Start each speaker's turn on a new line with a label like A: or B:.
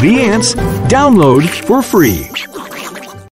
A: The Ants. Download for free.